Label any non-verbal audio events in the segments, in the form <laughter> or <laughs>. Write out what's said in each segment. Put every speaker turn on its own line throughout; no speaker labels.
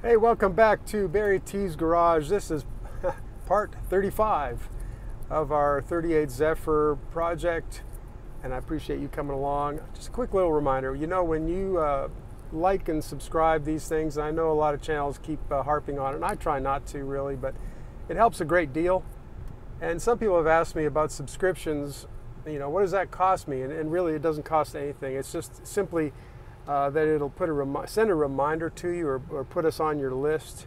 Hey, welcome back to Barry T's Garage. This is <laughs> part 35 of our 38 Zephyr project, and I appreciate you coming along. Just a quick little reminder you know, when you uh, like and subscribe these things, I know a lot of channels keep uh, harping on it, and I try not to really, but it helps a great deal. And some people have asked me about subscriptions. You know, what does that cost me? And, and really, it doesn't cost anything. It's just simply uh, that it'll put a send a reminder to you or, or put us on your list.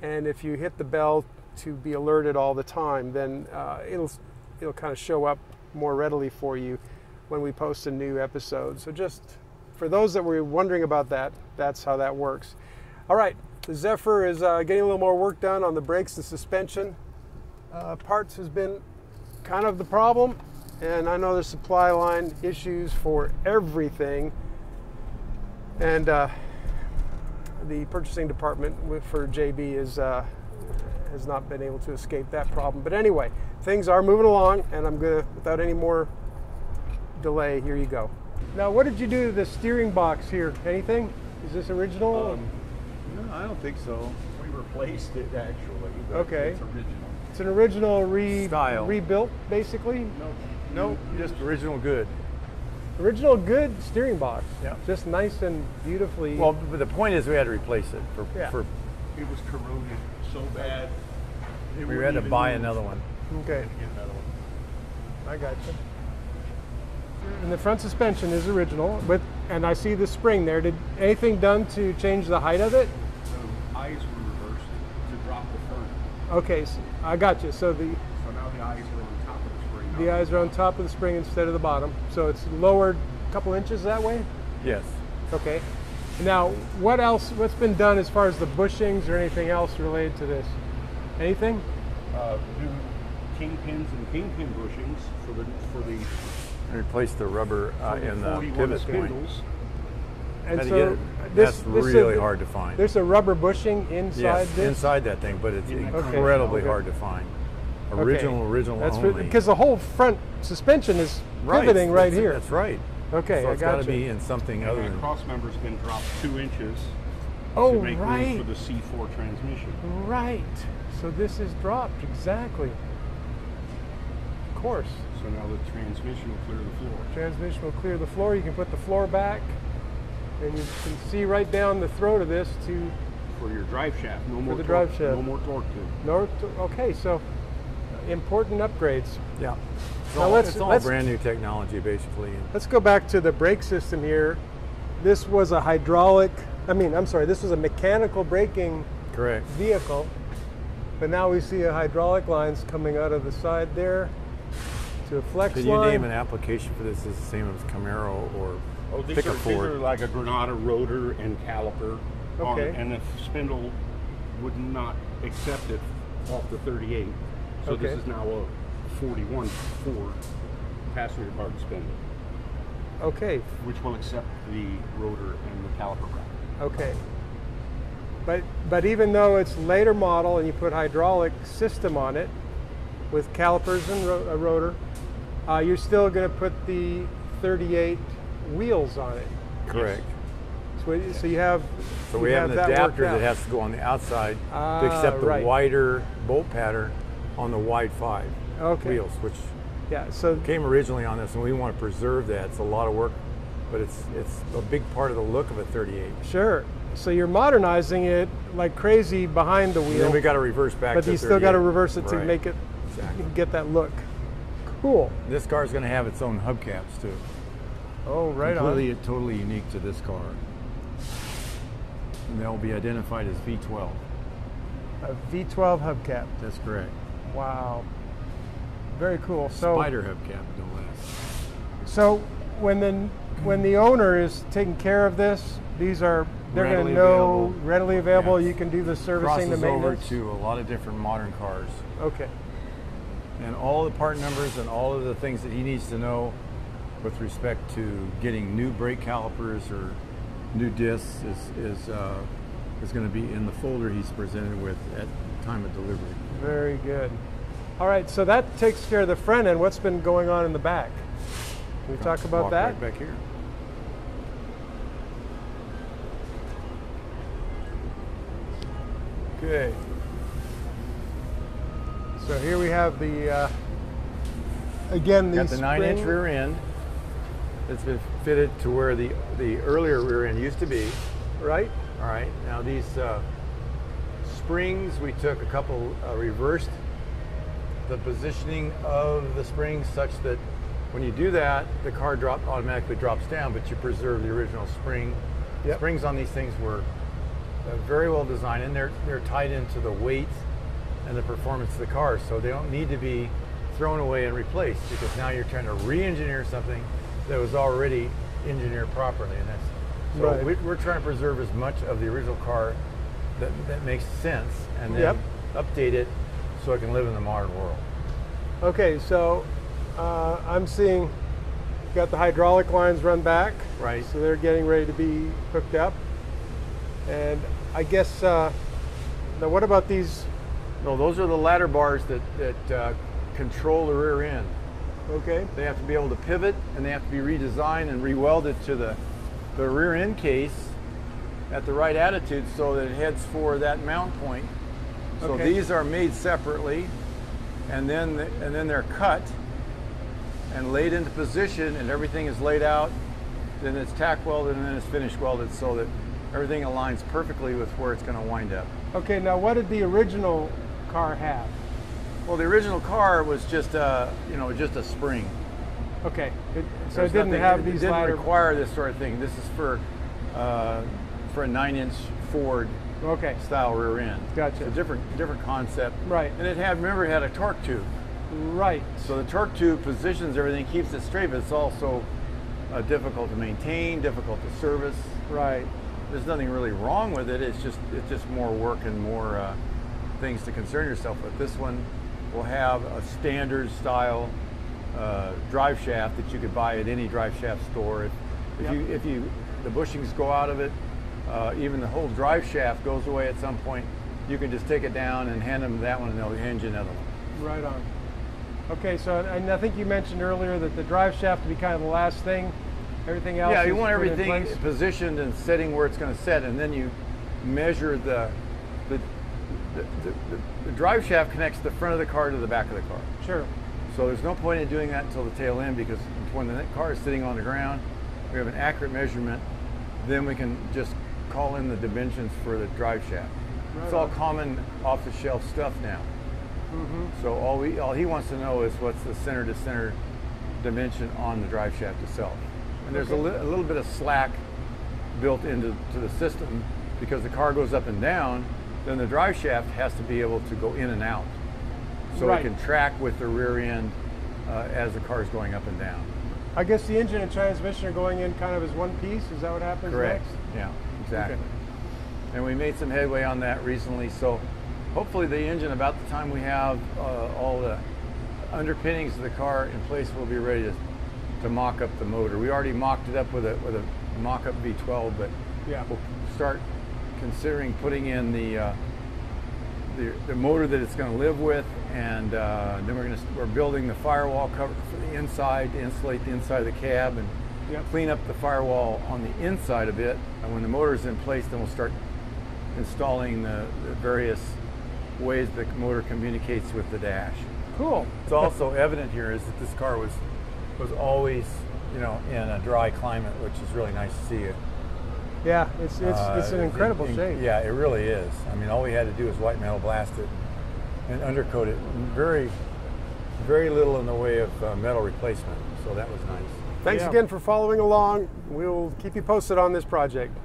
And if you hit the bell to be alerted all the time, then uh, it'll it'll kind of show up more readily for you when we post a new episode. So just for those that were wondering about that, that's how that works. All right, the Zephyr is uh, getting a little more work done on the brakes and suspension. Uh, parts has been kind of the problem, and I know there's supply line issues for everything. And uh, the purchasing department for JB is uh, has not been able to escape that problem. But anyway, things are moving along, and I'm gonna, without any more delay, here you go. Now, what did you do to the steering box here? Anything? Is this original?
Um, no, I don't think so. We replaced it actually.
Okay.
It's original.
it's an original re-
Style.
rebuilt, basically.
No,
Nope, just original good.
Original good steering box.
Yeah.
Just nice and beautifully.
Well, but the point is we had to replace it for,
Yeah.
for
It was corroded so bad. it
we had to buy
move.
another one.
okay,
Get another one.
I got you. And the front suspension is original, with, and I see the spring there. Did anything done to change the height of it?
The eyes were reversed to drop the front.
Okay, so I got you. So the
So now the eyes are on top of the spring.
the
not
eyes are on top of the spring instead of the bottom, so it's lowered a couple inches that way.
Yes.
Okay. Now, what else? What's been done as far as the bushings or anything else related to this? Anything?
Uh, new kingpins and kingpin bushings for the for the,
And replace the rubber uh,
the
in the
41
pivot point.
spindles.
And
Had
so
get
this,
that's
this is-
really hard to find.
There's a rubber bushing inside
yes,
this.
inside that thing, but it's
Okay.
incredibly
Okay.
hard to find.
Okay.
Original, original
That's
only.
because the whole front suspension is
Right,
pivoting right
that's-
here.
That's right.
Okay,
so
I
it's
got
got to
you.
be in something
And
other
that
than.
cross member's been dropped two inches
Oh,
to make room for the C4 transmission.
right. So this is dropped exactly. Of course.
So now the transmission will clear the floor.
Transmission will clear the floor. You can put the floor back, and you can see right down the throat of this to
For your drive shaft, no more
the
torque,
drive shaft.
no more torque tube.
north. Okay, so important upgrades.
Yeah. It's
Now
all,
let's-
it's all
let's-
brand new technology, basically. and-
Let's go back to the brake system here. This was a hydraulic, I mean, I'm sorry, this was a mechanical braking
Correct.
vehicle, but now we see a hydraulic lines coming out of the side there to a flex
Could you
line.
name an application for this is the same as Camaro or
Oh, these
pick
are,
a
these
Ford?
are like a Granada rotor and caliper. on
Okay.
it, and the spindle would not accept it off the 38. So
Okay.
this is now a 41 Ford passenger car spindle,
Okay,
which will accept the rotor and the caliper bracket.
okay. But but even though it's later model and you put hydraulic system on it with calipers and ro- a rotor, uh, you're still going to put the 38 wheels on it.
Correct.
So, so you have
So
you
we have an adapter that has to go on the outside
Ah,
to accept the
right.
wider bolt pattern on the wide five
Okay.
wheels, which
Yeah, so
came originally on this, and we want to preserve that. It's a lot of work, but it's it's a big part of the look of a 38.
Sure. So you're modernizing it like crazy behind the
And
wheel,
then we got to reverse back.
but you still got to reverse it to
Right.
make it
Exactly.
get that look. Cool.
This car is going to have its own hubcaps too.
Oh, right
Completely,
on.
totally unique to this car. And they'll be identified as V12.
A V12 hubcap.
That's correct.
Wow. Very cool. So,
Spider hubcap, no less.
so when the when the owner is taking care of this, these are they're going to know
available.
readily available. You can do the servicing, the
Crosses over to a lot of different modern cars.
Okay.
and all the part numbers and all of the things that he needs to know with respect to getting new brake calipers or new discs is is uh, is going to be in the folder he's presented with at time of delivery.
Very good. All right, so that takes care of the front end. What's been going on in the back? Can we talk about that?
right back here.
Okay. So here we have the, uh, again, the
Got the nine inch rear end. It's been fitted to where the, the earlier rear end used to be.
right?
All right, now these uh, springs, we took a couple, uh, reversed the positioning of the springs such that when you do that, the car drop automatically drops down, but you preserve the original spring.
Yep.
Springs on these things were uh, very well designed, and they're they're tied into the weight and the performance of the car, so they don't need to be thrown away and replaced because now you're trying to re-engineer something that was already engineered properly, and that's so
Right.
we, we're trying to preserve as much of the original car that, that makes sense, and then
Yep.
update it so it can live in the modern world.
Okay, so uh, I'm seeing got the hydraulic lines run back.
Right.
So they're getting ready to be hooked up. And I guess, uh, now what about these?
No, those are the ladder bars that that uh, control the rear end.
Okay.
They have to be able to pivot, and they have to be redesigned and rewelded to the the rear end case at the right attitude so that it heads for that mount point. So
Okay.
these are made separately, and then the, and then they're cut and laid into position, and everything is laid out. Then it's tack welded, and then it's finish welded so that everything aligns perfectly with where it's going to wind up.
Okay, now what did the original car have?
Well, the original car was just a you know just a spring.
Okay. It, so it didn't
nothing-
have
it
these
didn't
ladder.
require this sort of thing. This is for uh, for a nine-inch Ford
Okay.
style rear end.
Gotcha.
It's a different different concept.
Right.
And it had remember it had a torque tube.
Right.
So the torque tube positions everything, keeps it straight, but it's also uh, difficult to maintain, difficult to service.
Right.
There's nothing really wrong with it. It's just it's just more work and more uh, things to concern yourself with. This one will have a standard style uh, drive shaft that you could buy at any drive shaft store. If, if
Yep.
you if you the bushings go out of it, uh, even the whole drive shaft goes away at some point. You can just take it down and hand them that one, and they'll hand you another one.
Right on. Okay, so and I think you mentioned earlier that the drive shaft to be kind of the last thing. Everything else.
Yeah, you want everything positioned and sitting where it's going to set, and then you measure the the, the, the the drive shaft connects the front of the car to the back of the car.
Sure.
So there's no point in doing that until the tail end because when the car is sitting on the ground, we have an accurate measurement. Then we can just call in the dimensions for the drive shaft. it's
Right
all
on.
common off-the-shelf stuff now.
Mm-hmm.
So all we all he wants to know is what's the center to center dimension on the drive shaft itself. And there's a, li- a little bit of slack built into to the system because the car goes up and down, then the drive shaft has to be able to go in and out. So
Right.
it can track with the rear end uh, as the car is going up and down.
I guess the engine and transmission are going in kind of as one piece. Is that what happens
Correct.
next?
Yeah, exactly.
Okay.
And we made some headway on that recently. So hopefully the engine, about the time we have uh, all the underpinnings of the car in place, we'll be ready to, to mock up the motor. We already mocked it up with a with a mock-up V12, but
Yeah.
we'll start considering putting in the uh, the, the motor that it's going to live with, and uh, then we're going to we're building the firewall cover for the inside to insulate the inside of the cab and
Yep.
clean up the firewall on the inside a bit. And when the motor is in place, then we'll start installing the, the various ways the motor communicates with the dash.
Cool.
It's also evident here is that this car was was always you know in a dry climate, which is really nice to see it.
Yeah, it's it's
Uh,
it's an incredible
in-
shape.
Yeah, it really is. I mean, all we had to do was white metal blast it and undercoat it. Very, very little in the way of uh, metal replacement. So that was nice.
Thanks
Yeah.
again for following along. We'll keep you posted on this project.